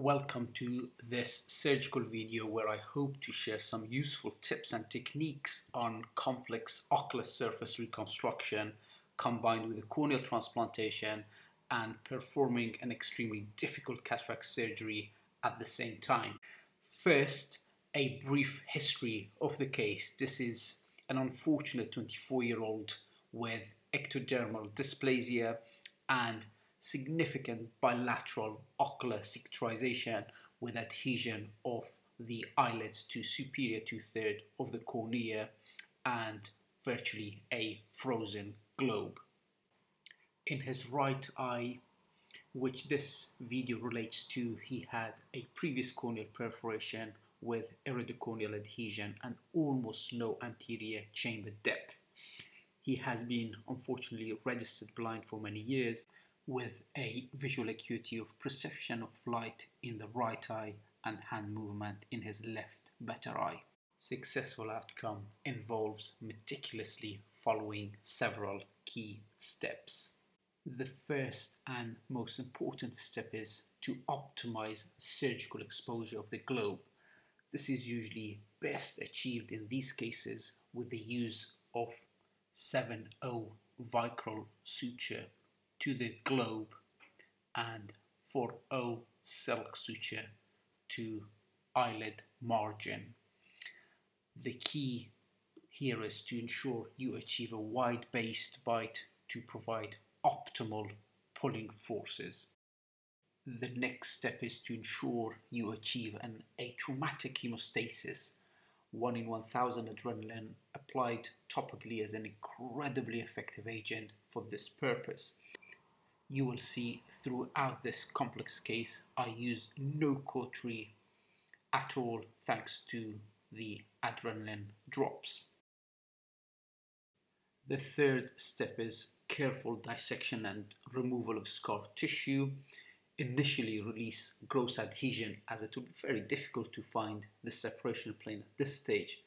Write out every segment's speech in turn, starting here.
Welcome to this surgical video where I hope to share some useful tips and techniques on complex ocular surface reconstruction combined with a corneal transplantation and performing an extremely difficult cataract surgery at the same time. First, a brief history of the case. This is an unfortunate 24 year old with ectodermal dysplasia and significant bilateral ocular cicatrization with adhesion of the eyelids to superior two-thirds of the cornea and virtually a frozen globe. In his right eye, which this video relates to, he had a previous corneal perforation with iridocorneal adhesion and almost no anterior chamber depth. He has been unfortunately registered blind for many years with a visual acuity of perception of light in the right eye and hand movement in his left better eye. Successful outcome involves meticulously following several key steps. The first and most important step is to optimize surgical exposure of the globe. This is usually best achieved in these cases with the use of 7-0 vicryl suture to the globe and for O silk suture to eyelid margin. The key here is to ensure you achieve a wide-based bite to provide optimal pulling forces. The next step is to ensure you achieve an atraumatic hemostasis. 1 in 1000 adrenaline applied topically is an incredibly effective agent for this purpose you will see throughout this complex case I use no cautery at all thanks to the adrenaline drops. The third step is careful dissection and removal of scar tissue. Initially release gross adhesion as it will be very difficult to find the separation plane at this stage.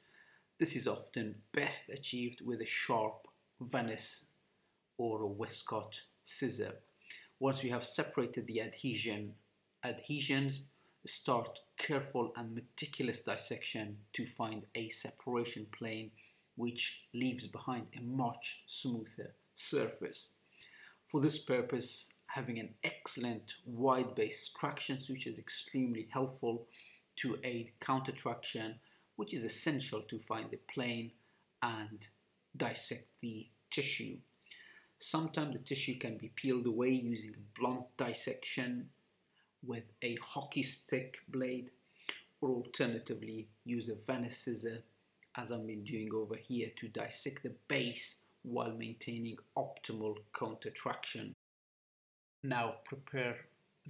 This is often best achieved with a sharp Vannas or a Westcott scissor. Once we have separated the adhesion, adhesions, start careful and meticulous dissection to find a separation plane which leaves behind a much smoother surface. For this purpose, having an excellent wide base traction suture is extremely helpful to aid counter traction, which is essential to find the plane and dissect the tissue. Sometimes the tissue can be peeled away using blunt dissection with a hockey stick blade or alternatively use a Vannas scissor as I've been doing over here to dissect the base while maintaining optimal counter traction. Now prepare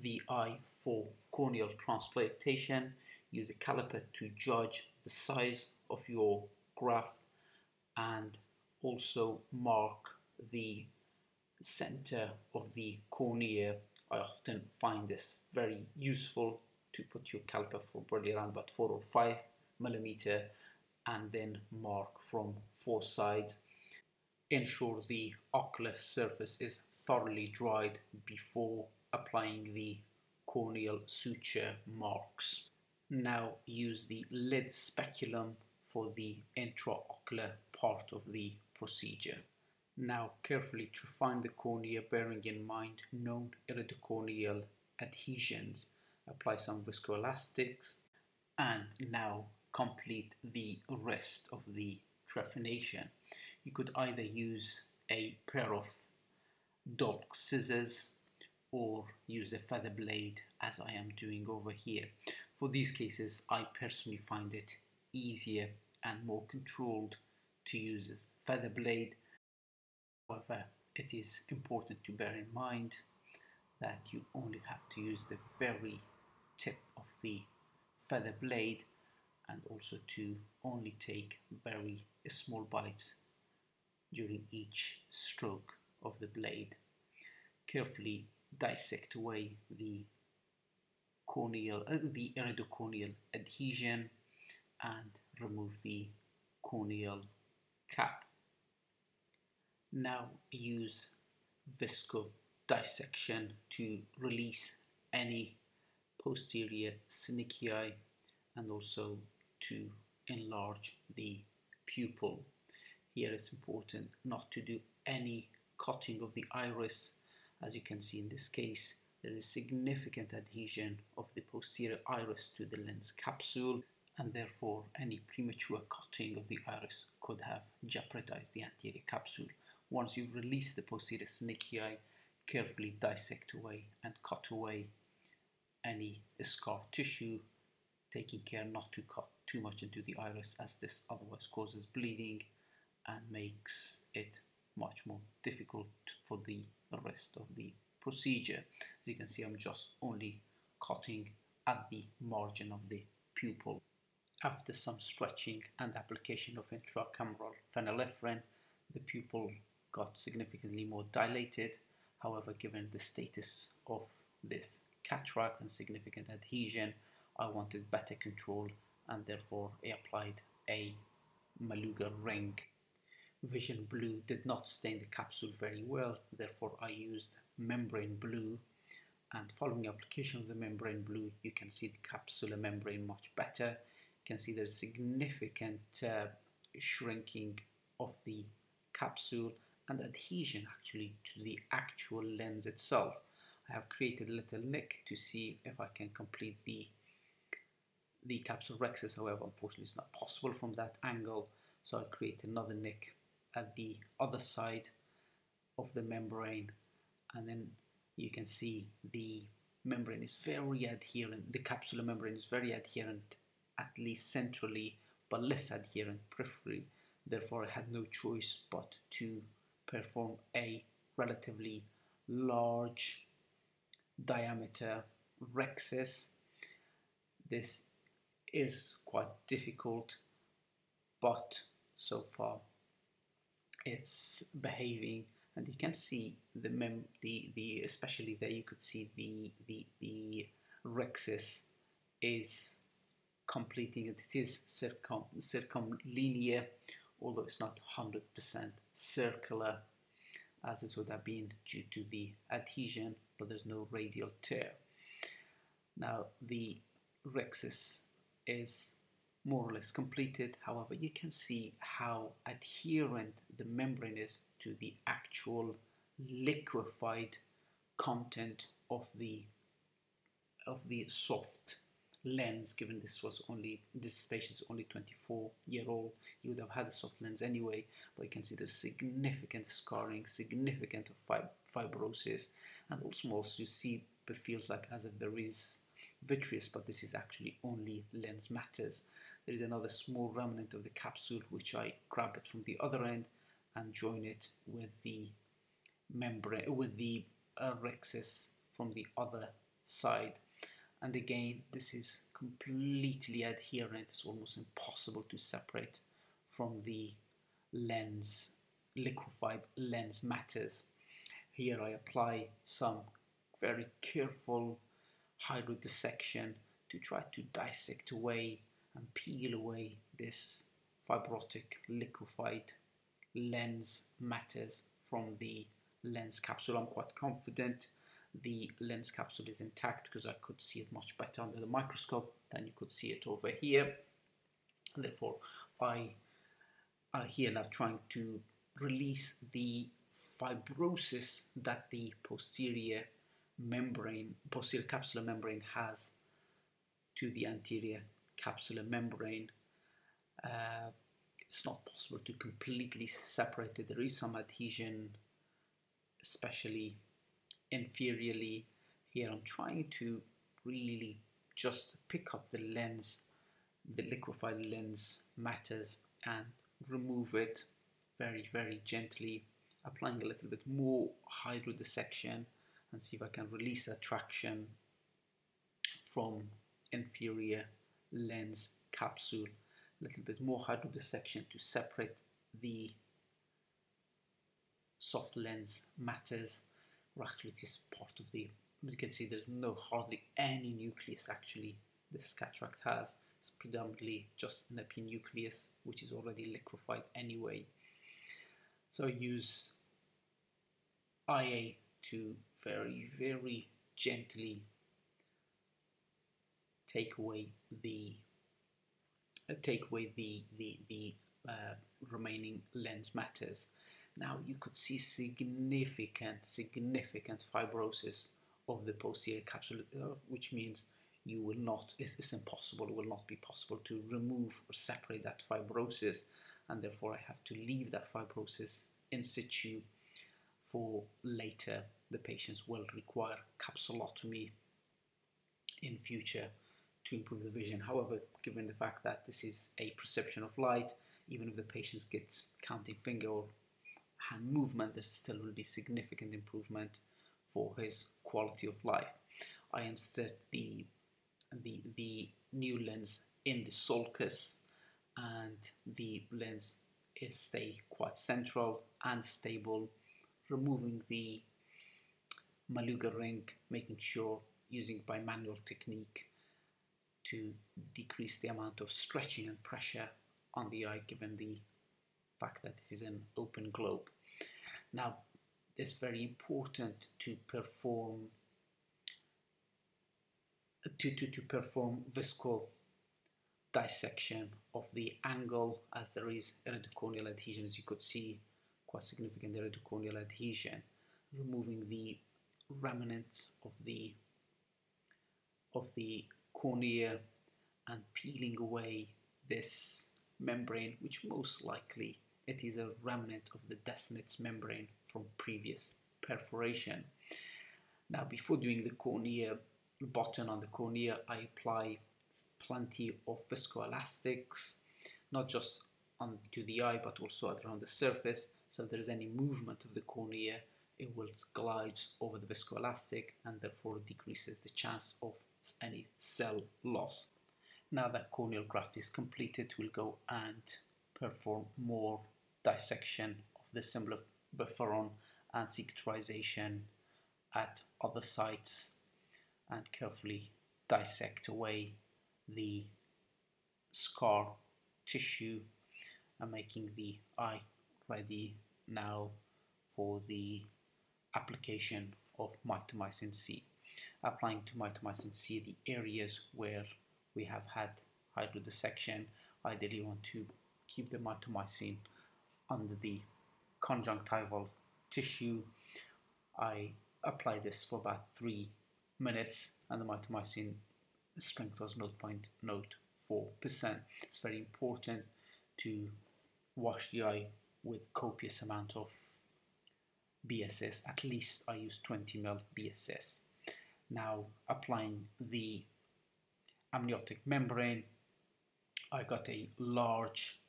the eye for corneal transplantation. Use a caliper to judge the size of your graft and also mark the center of the cornea. I often find this very useful to put your caliper for probably around about four or five millimeter and then mark from four sides. Ensure the ocular surface is thoroughly dried before applying the corneal suture marks. Now use the lid speculum for the intraocular part of the procedure. Now carefully trephine the cornea bearing in mind known iridocorneal adhesions. Apply some viscoelastics and now complete the rest of the trephination. You could either use a pair of Dolk scissors or use a feather blade as I am doing over here. For these cases I personally find it easier and more controlled to use a feather blade However, it is important to bear in mind that you only have to use the very tip of the feather blade and also to only take very small bites during each stroke of the blade. Carefully dissect away the corneal, uh, the iridocorneal adhesion and remove the corneal cap. Now use visco dissection to release any posterior synechiae and also to enlarge the pupil. Here it's important not to do any cutting of the iris. As you can see in this case, there is significant adhesion of the posterior iris to the lens capsule and therefore any premature cutting of the iris could have jeopardized the anterior capsule. Once you've released the posterior synechiae, carefully dissect away and cut away any scar tissue, taking care not to cut too much into the iris as this otherwise causes bleeding and makes it much more difficult for the rest of the procedure. As you can see, I'm just only cutting at the margin of the pupil. After some stretching and application of intracameral phenylephrine, the pupil got significantly more dilated. However, given the status of this cataract and significant adhesion, I wanted better control and therefore I applied a Malyugin ring. Vision blue did not stain the capsule very well, therefore I used membrane blue and following application of the membrane blue you can see the capsular membrane much better. You can see there's significant uh, shrinking of the capsule and adhesion actually to the actual lens itself. I have created a little nick to see if I can complete the the capsule rhexis however unfortunately it's not possible from that angle. So I create another nick at the other side of the membrane. And then you can see the membrane is very adherent the capsular membrane is very adherent at least centrally but less adherent peripherally. Therefore I had no choice but to perform a relatively large diameter rhexis this is quite difficult, but so far it's behaving and you can see the mem the the especially there you could see the the the rhexis is completing it is circum circumlinear although it's not 100% circular as it would have been due to the adhesion but there's no radial tear now the rhexis is more or less completed. However, you can see how adherent the membrane is to the actual liquefied content of the of the soft lens given this was only this patient is only 24 year old you would have had a soft lens anyway but you can see the significant scarring significant fib fibrosis and also, also you see it feels like as if there is vitreous, but this is actually only lens matters. There is another small remnant of the capsule which I grab it from the other end and join it with the membrane, with the uh, rhexis from the other side. And again, this is completely adherent. It's almost impossible to separate from the lens, liquefied lens matters. Here I apply some very careful hydrodissection to try to dissect away and peel away this fibrotic liquefied lens matters from the lens capsule. I'm quite confident the lens capsule is intact because I could see it much better under the microscope than you could see it over here. And therefore, I are here now trying to release the fibrosis that the posterior membrane, posterior capsular membrane has to the anterior capsular membrane. Uh, it's not possible to completely separate it. There is some adhesion, especially inferiorly. Here I'm trying to really just pick up the lens, the liquefied lens matters and remove it very, very gently, applying a little bit more hydrodissection and see if I can release that traction from inferior lens capsule a little bit more hydrodissection to separate the soft lens matters actually it is part of the you can see there's no hardly any nucleus actually this cataract has it's predominantly just an epinucleus which is already liquefied anyway so use IA to very, very gently take away the uh, take away the the the uh, remaining lens matters. Now you could see significant significant fibrosis of the posterior capsule, uh, which means you will not it's, it's impossible it will not be possible to remove or separate that fibrosis and therefore I have to leave that fibrosis in situ for later the patients will require capsulotomy in future to improve the vision. However, given the fact that this is a perception of light, even if the patient gets counting finger or hand movement, there still will be significant improvement for his quality of life. I insert the the the new lens in the sulcus and the lens is stay quite central and stable removing the Malyugin ring making sure using bimanual technique to decrease the amount of stretching and pressure on the eye given the fact that this is an open globe. Now it's very important to perform to, to, to perform visco dissection of the angle as there is iridocorneal adhesion as you could see quite significant iridocorneal adhesion removing the remnants of the of the cornea and peeling away this membrane which most likely it is a remnant of the Descemet's membrane from previous perforation. Now before doing the cornea button on the cornea I apply plenty of viscoelastics not just onto the eye but also around the surface so if there is any movement of the cornea it will glide over the viscoelastic and therefore decreases the chance of any cell loss. Now that corneal graft is completed, we'll go and perform more dissection of the symbol bufferon and cicatrization at other sites and carefully dissect away the scar tissue and making the eye ready now for the application of mitomycin C. Applying to mitomycin C the areas where we have had hydrodissection, ideally want to keep the mitomycin under the conjunctival tissue. I apply this for about three minutes and the mitomycin strength was 0.04%. It's very important to wash the eye with copious amount of BSS, at least I use 20 ml BSS. Now applying the amniotic membrane, I got a large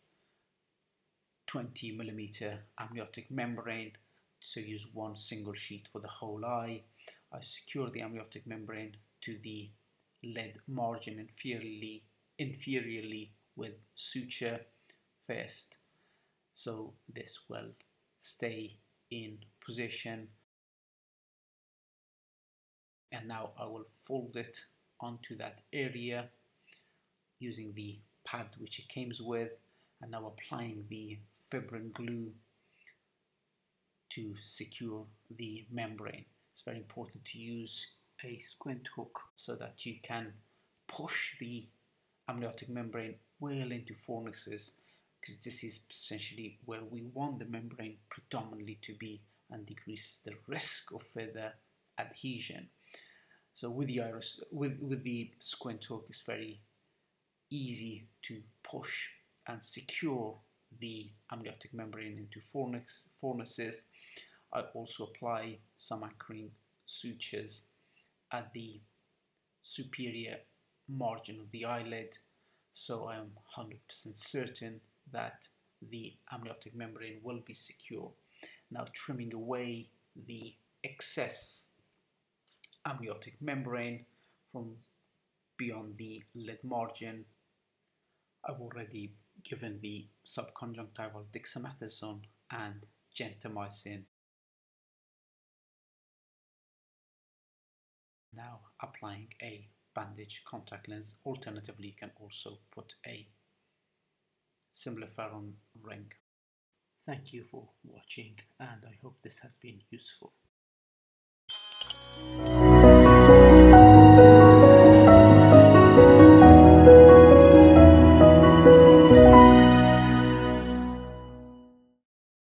20 millimeter amniotic membrane, so use one single sheet for the whole eye. I secure the amniotic membrane to the lead margin inferiorly, inferiorly with suture first, so this will stay in position. And now I will fold it onto that area using the pad which it comes with. And now applying the fibrin glue to secure the membrane. It's very important to use a squint hook so that you can push the amniotic membrane well into fornices because this is essentially where we want the membrane predominantly to be and decrease the risk of further adhesion. So with the iris, with, with the squint hook, it's very easy to push and secure the amniotic membrane into fornix, fornices. I also apply some anchoring sutures at the superior margin of the eyelid so I am 100% certain that the amniotic membrane will be secure. Now trimming away the excess amniotic membrane from beyond the lid margin. I've already given the subconjunctival dexamethasone and gentamicin. Now applying a bandage contact lens. Alternatively, you can also put a symblepharon ring. Thank you for watching and I hope this has been useful.